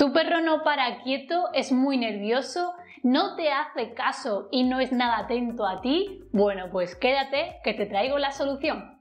Tu perro no para quieto, es muy nervioso, no te hace caso y no es nada atento a ti. Bueno, pues quédate que te traigo la solución.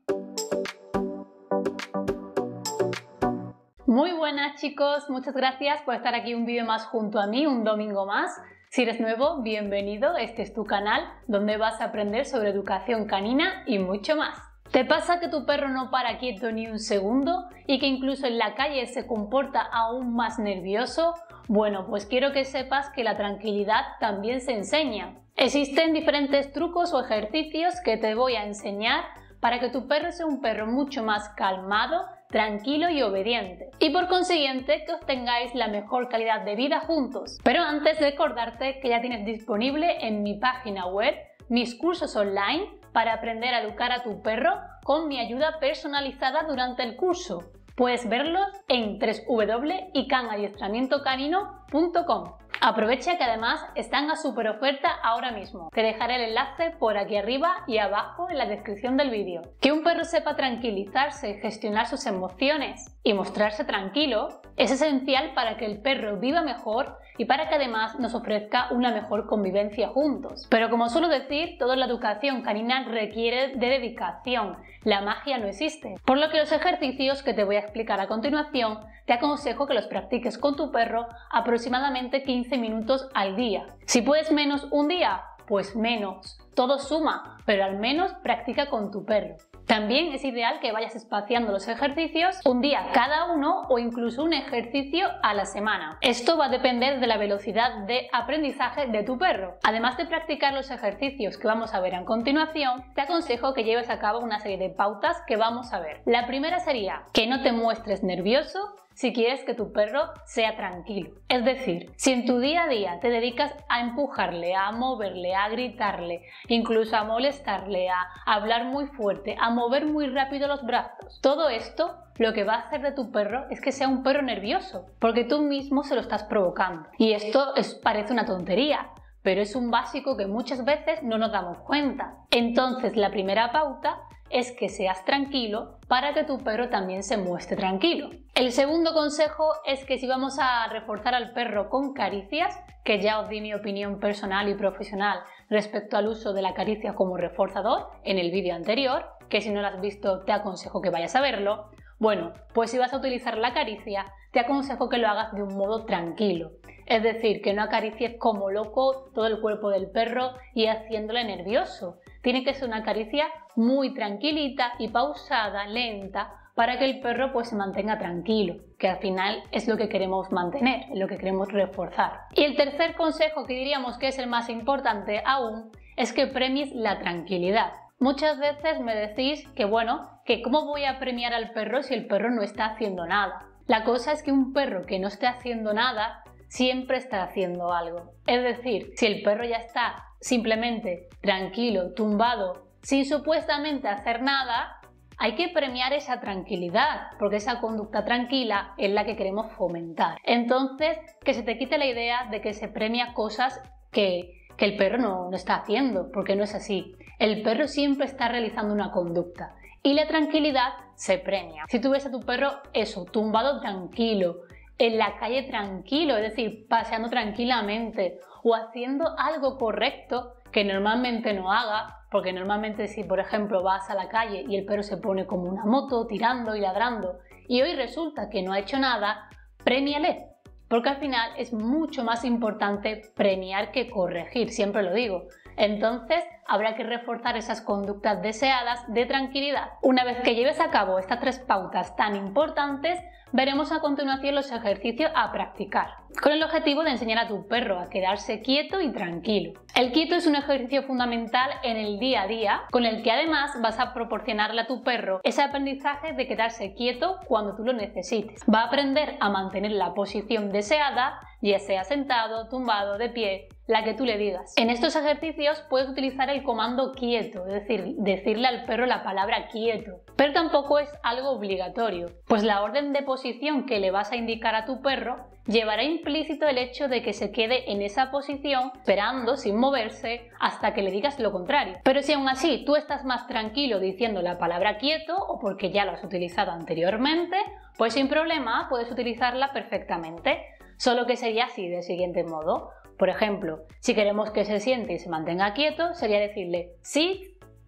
Muy buenas chicos, muchas gracias por estar aquí un vídeo más junto a mí, un domingo más. Si eres nuevo, bienvenido, este es tu canal donde vas a aprender sobre educación canina y mucho más. ¿Te pasa que tu perro no para quieto ni un segundo y que incluso en la calle se comporta aún más nervioso? Bueno, pues quiero que sepas que la tranquilidad también se enseña. Existen diferentes trucos o ejercicios que te voy a enseñar para que tu perro sea un perro mucho más calmado, tranquilo y obediente. Y por consiguiente que obtengáis la mejor calidad de vida juntos. Pero antes recordarte que ya tienes disponible en mi página web mis cursos online para aprender a educar a tu perro con mi ayuda personalizada durante el curso. Puedes verlos en www.icanadiestramientocanino.com. Aprovecha que además están a super oferta ahora mismo. Te dejaré el enlace por aquí arriba y abajo en la descripción del vídeo. Que un perro sepa tranquilizarse, gestionar sus emociones y mostrarse tranquilo es esencial para que el perro viva mejor y para que además nos ofrezca una mejor convivencia juntos. Pero como suelo decir, toda la educación canina requiere de dedicación. La magia no existe. Por lo que los ejercicios que te voy a explicar a continuación te aconsejo que los practiques con tu perro aproximadamente 15 minutos al día. Si puedes menos un día, pues menos. Todo suma, pero al menos practica con tu perro. También es ideal que vayas espaciando los ejercicios un día cada uno o incluso un ejercicio a la semana. Esto va a depender de la velocidad de aprendizaje de tu perro. Además de practicar los ejercicios que vamos a ver a continuación, te aconsejo que lleves a cabo una serie de pautas que vamos a ver. La primera sería que no te muestres nervioso si quieres que tu perro sea tranquilo. Es decir, si en tu día a día te dedicas a empujarle, a moverle, a gritarle, incluso a molestarle, a hablar muy fuerte, a mover muy rápido los brazos, todo esto lo que va a hacer de tu perro es que sea un perro nervioso, porque tú mismo se lo estás provocando. Y esto parece una tontería, pero es un básico que muchas veces no nos damos cuenta. Entonces, la primera pauta es que seas tranquilo para que tu perro también se muestre tranquilo. El segundo consejo es que si vamos a reforzar al perro con caricias, que ya os di mi opinión personal y profesional respecto al uso de la caricia como reforzador en el vídeo anterior, que si no lo has visto te aconsejo que vayas a verlo, bueno, pues si vas a utilizar la caricia, te aconsejo que lo hagas de un modo tranquilo. Es decir, que no acaricies como loco todo el cuerpo del perro y haciéndole nervioso. Tiene que ser una caricia muy tranquilita y pausada, lenta, para que el perro pues se mantenga tranquilo, que al final es lo que queremos mantener, lo que queremos reforzar. Y el tercer consejo que diríamos que es el más importante aún es que premies la tranquilidad. Muchas veces me decís que bueno, que cómo voy a premiar al perro si el perro no está haciendo nada. La cosa es que un perro que no esté haciendo nada siempre está haciendo algo. Es decir, si el perro ya está simplemente tranquilo, tumbado, sin supuestamente hacer nada, hay que premiar esa tranquilidad, porque esa conducta tranquila es la que queremos fomentar. Entonces, que se te quite la idea de que se premia cosas que que el perro no, está haciendo, porque no es así. El perro siempre está realizando una conducta y la tranquilidad se premia. Si tú ves a tu perro eso, tumbado tranquilo, en la calle tranquilo, es decir, paseando tranquilamente o haciendo algo correcto que normalmente no haga, porque normalmente si por ejemplo vas a la calle y el perro se pone como una moto tirando y ladrando y hoy resulta que no ha hecho nada, premiale, porque al final es mucho más importante premiar que corregir, siempre lo digo. Entonces habrá que reforzar esas conductas deseadas de tranquilidad. Una vez que lleves a cabo estas tres pautas tan importantes, veremos a continuación los ejercicios a practicar, con el objetivo de enseñar a tu perro a quedarse quieto y tranquilo. El quieto es un ejercicio fundamental en el día a día, con el que además vas a proporcionarle a tu perro ese aprendizaje de quedarse quieto cuando tú lo necesites. Va a aprender a mantener la posición deseada, ya sea sentado, tumbado, de pie, la que tú le digas. En estos ejercicios puedes utilizar el comando quieto, es decir, decirle al perro la palabra quieto. Pero tampoco es algo obligatorio, pues la orden de posición que le vas a indicar a tu perro llevará implícito el hecho de que se quede en esa posición esperando sin moverse hasta que le digas lo contrario. Pero si aún así tú estás más tranquilo diciendo la palabra quieto o porque ya lo has utilizado anteriormente, pues sin problema puedes utilizarla perfectamente. solo que sería así, del siguiente modo. Por ejemplo, si queremos que se siente y se mantenga quieto, sería decirle sit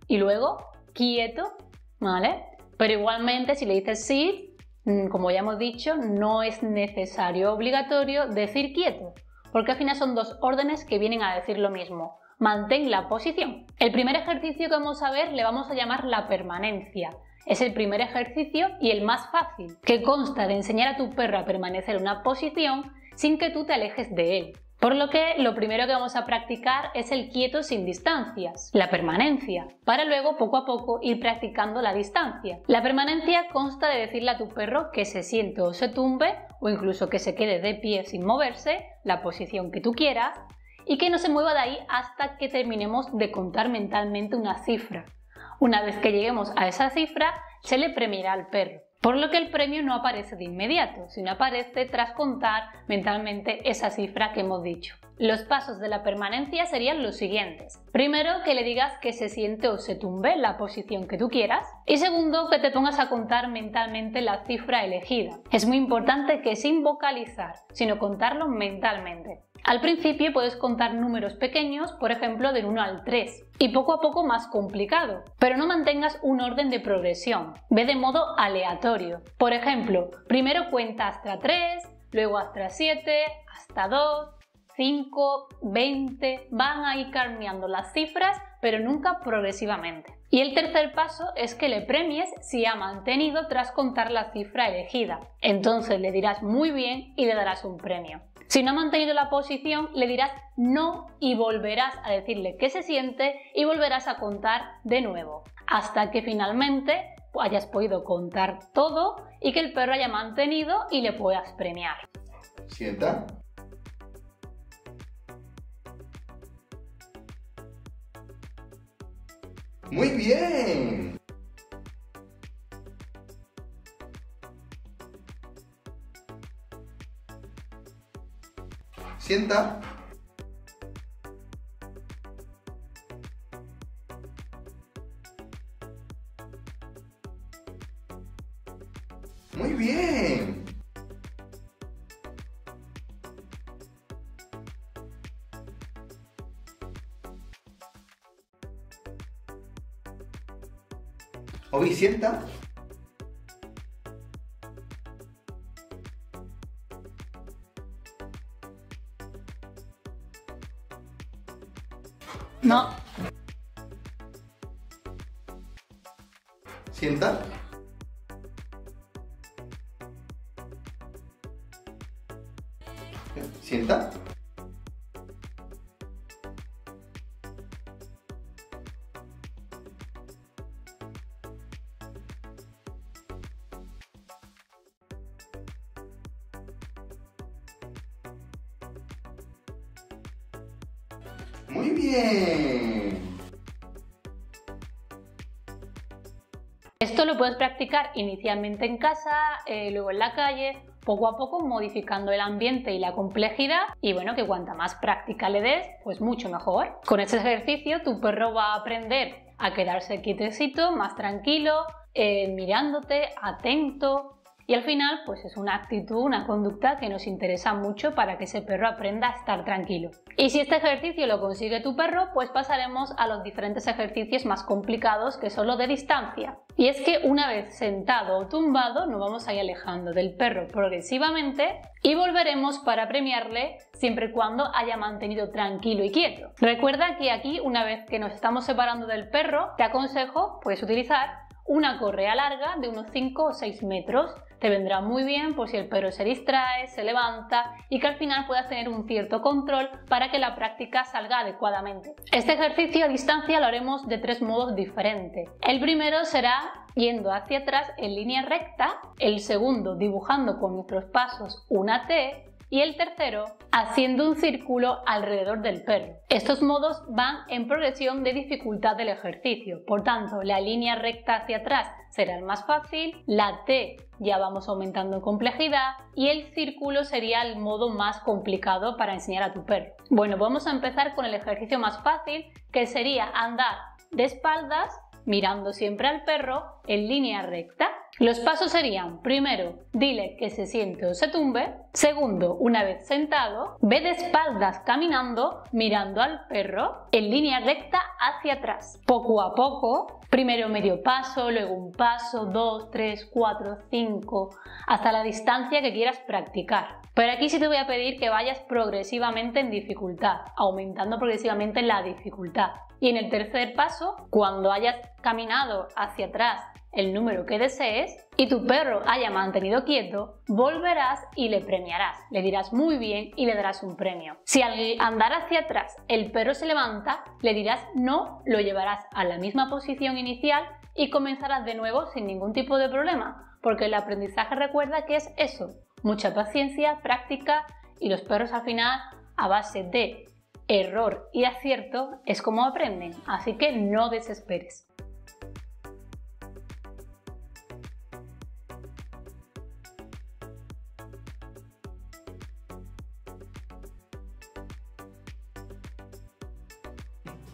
y luego quieto, ¿vale? Pero igualmente si le dices sit, mm, como ya hemos dicho, no es necesario obligatorio decir quieto, porque al final son dos órdenes que vienen a decir lo mismo. Mantén la posición. El primer ejercicio que vamos a ver le vamos a llamar la permanencia. Es el primer ejercicio y el más fácil, que consta de enseñar a tu perro a permanecer en una posición sin que tú te alejes de él. Por lo que lo primero que vamos a practicar es el quieto sin distancias, la permanencia, para luego poco a poco ir practicando la distancia. La permanencia consta de decirle a tu perro que se siente o se tumbe o incluso que se quede de pie sin moverse, la posición que tú quieras, y que no se mueva de ahí hasta que terminemos de contar mentalmente una cifra. Una vez que lleguemos a esa cifra, se le premiará al perro. Por lo que el premio no aparece de inmediato, sino aparece tras contar mentalmente esa cifra que hemos dicho. Los pasos de la permanencia serían los siguientes. Primero, que le digas que se siente o se tumbe la posición que tú quieras. Y segundo, que te pongas a contar mentalmente la cifra elegida. Es muy importante que sin vocalizar, sino contarlo mentalmente. Al principio puedes contar números pequeños, por ejemplo del 1 al 3, y poco a poco más complicado, pero no mantengas un orden de progresión, ve de modo aleatorio. Por ejemplo, primero cuenta hasta 3, luego hasta 7, hasta 2, 5, 20, van a ir cambiando las cifras, pero nunca progresivamente. Y el tercer paso es que le premies si ha mantenido tras contar la cifra elegida. Entonces le dirás muy bien y le darás un premio. Si no ha mantenido la posición, le dirás no y volverás a decirle que se siente y volverás a contar de nuevo, hasta que finalmente hayas podido contar todo y que el perro haya mantenido y le puedas premiar. Sienta. Muy bien. Sienta. Muy bien. Obi, sienta. No. Sienta. Sienta. Esto lo puedes practicar inicialmente en casa, eh, luego en la calle, poco a poco modificando el ambiente y la complejidad y bueno, que cuanta más práctica le des, pues mucho mejor. Con este ejercicio tu perro va a aprender a quedarse quietecito, más tranquilo, eh, mirándote, atento, y al final, pues es una actitud, una conducta que nos interesa mucho para que ese perro aprenda a estar tranquilo. Y si este ejercicio lo consigue tu perro, pues pasaremos a los diferentes ejercicios más complicados que son los de distancia. Y es que una vez sentado o tumbado, nos vamos a ir alejando del perro progresivamente y volveremos para premiarle siempre y cuando haya mantenido tranquilo y quieto. Recuerda que aquí, una vez que nos estamos separando del perro, te aconsejo, puedes utilizar una correa larga de unos 5 o 6 metros te vendrá muy bien por si el perro se distrae, se levanta y que al final puedas tener un cierto control para que la práctica salga adecuadamente. Este ejercicio a distancia lo haremos de tres modos diferentes. El primero será yendo hacia atrás en línea recta, el segundo dibujando con nuestros pasos una T y el tercero haciendo un círculo alrededor del perro. Estos modos van en progresión de dificultad del ejercicio, por tanto la línea recta hacia atrás será el más fácil, la T ya vamos aumentando en complejidad y el círculo sería el modo más complicado para enseñar a tu perro. Bueno, vamos a empezar con el ejercicio más fácil que sería andar de espaldas mirando siempre al perro en línea recta Los pasos serían, primero, dile que se siente o se tumbe. Segundo, una vez sentado, ve de espaldas caminando, mirando al perro en línea recta hacia atrás. Poco a poco, primero medio paso, luego un paso, dos, tres, cuatro, cinco, hasta la distancia que quieras practicar. Pero aquí sí te voy a pedir que vayas progresivamente en dificultad, aumentando progresivamente la dificultad. Y en el tercer paso, cuando hayas caminado hacia atrás el número que desees y tu perro haya mantenido quieto, volverás y le premiarás. Le dirás muy bien y le darás un premio. Si al andar hacia atrás el perro se levanta, le dirás no, lo llevarás a la misma posición inicial y comenzarás de nuevo sin ningún tipo de problema, porque el aprendizaje recuerda que es eso, mucha paciencia, práctica y los perros al final a base de error y acierto es como aprenden, así que no desesperes.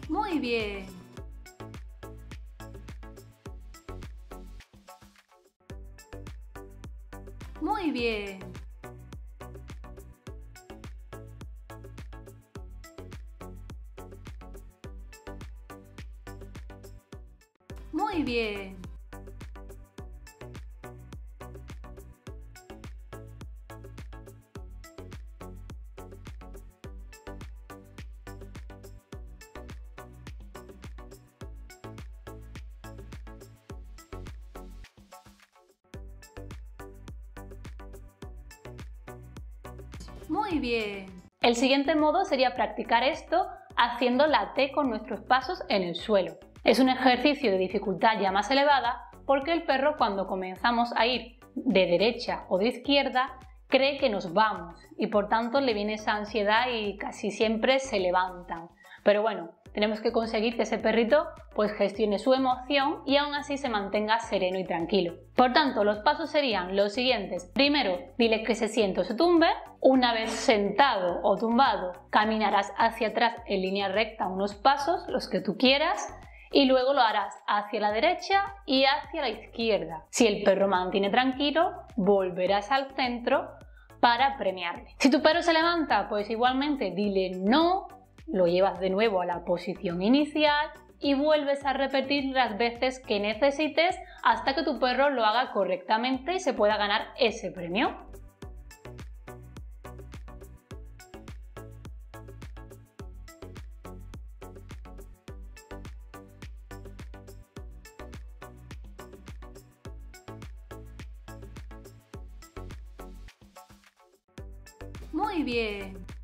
Muy bien. Muy bien. Muy bien. El siguiente modo sería practicar esto haciendo la T con nuestros pasos en el suelo. Es un ejercicio de dificultad ya más elevada porque el perro cuando comenzamos a ir de derecha o de izquierda cree que nos vamos y por tanto le viene esa ansiedad y casi siempre se levantan. Pero bueno, tenemos que conseguir que ese perrito pues gestione su emoción y aún así se mantenga sereno y tranquilo. Por tanto, los pasos serían los siguientes. Primero, dile que se siente o se tumbe. Una vez sentado o tumbado, caminarás hacia atrás en línea recta unos pasos, los que tú quieras, y luego lo harás hacia la derecha y hacia la izquierda. Si el perro mantiene tranquilo, volverás al centro para premiarle. Si tu perro se levanta, pues igualmente dile no lo llevas de nuevo a la posición inicial y vuelves a repetir las veces que necesites hasta que tu perro lo haga correctamente y se pueda ganar ese premio. Muy bien.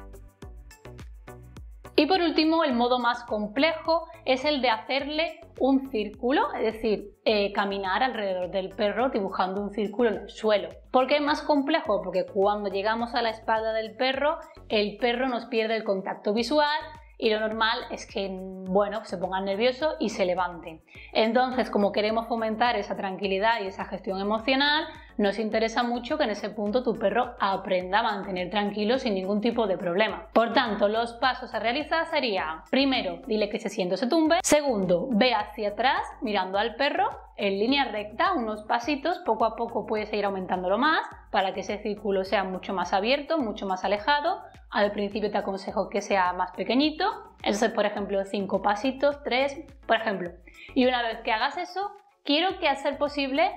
Y por último, el modo más complejo es el de hacerle un círculo, es decir, eh, caminar alrededor del perro dibujando un círculo en el suelo. ¿Por qué es más complejo? Porque cuando llegamos a la espalda del perro, el perro nos pierde el contacto visual y lo normal es que, bueno, se pongan nerviosos y se levanten. Entonces, como queremos fomentar esa tranquilidad y esa gestión emocional, nos interesa mucho que en ese punto tu perro aprenda a mantener tranquilo sin ningún tipo de problema. Por tanto, los pasos a realizar serían, primero, dile que se siente o se tumbe. Segundo, ve hacia atrás mirando al perro en línea recta, unos pasitos, poco a poco puedes ir aumentándolo más para que ese círculo sea mucho más abierto, mucho más alejado. Al principio te aconsejo que sea más pequeñito, entonces por ejemplo cinco pasitos, tres, por ejemplo. Y una vez que hagas eso, quiero que a ser posible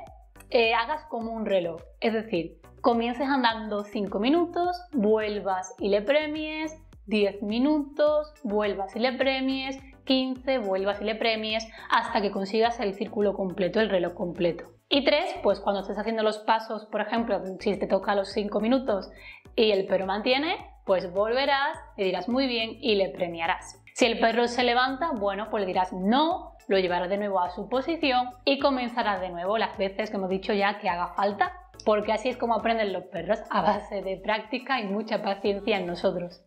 eh, hagas como un reloj, es decir, comiences andando 5 minutos, vuelvas y le premies, 10 minutos, vuelvas y le premies, 15, vuelvas y le premies, hasta que consigas el círculo completo, el reloj completo. Y 3, pues cuando estés haciendo los pasos, por ejemplo, si te toca los 5 minutos y el perro mantiene, pues volverás, le dirás muy bien y le premiarás. Si el perro se levanta, bueno, pues le dirás no, lo llevará de nuevo a su posición y comenzará de nuevo las veces que hemos dicho ya que haga falta, porque así es como aprenden los perros a base de práctica y mucha paciencia en nosotros.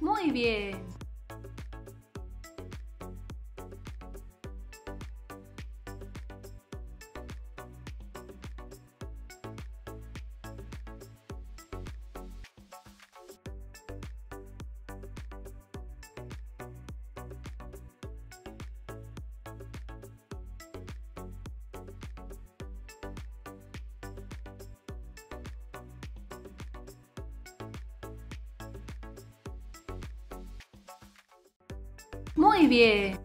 Muy bien. Muy bien.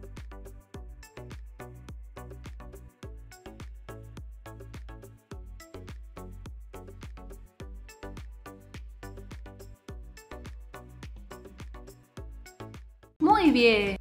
Muy bien.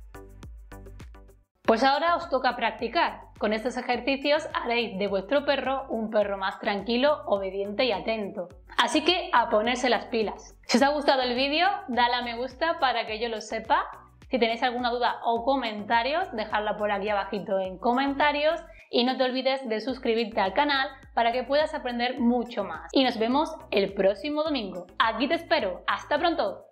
Pues ahora os toca practicar. Con estos ejercicios haréis de vuestro perro un perro más tranquilo, obediente y atento. Así que a ponerse las pilas. Si os ha gustado el vídeo, dale a me gusta para que yo lo sepa. Si tenéis alguna duda o comentarios, dejadla por aquí abajito en comentarios y no te olvides de suscribirte al canal para que puedas aprender mucho más. Y nos vemos el próximo domingo. Aquí te espero. ¡Hasta pronto!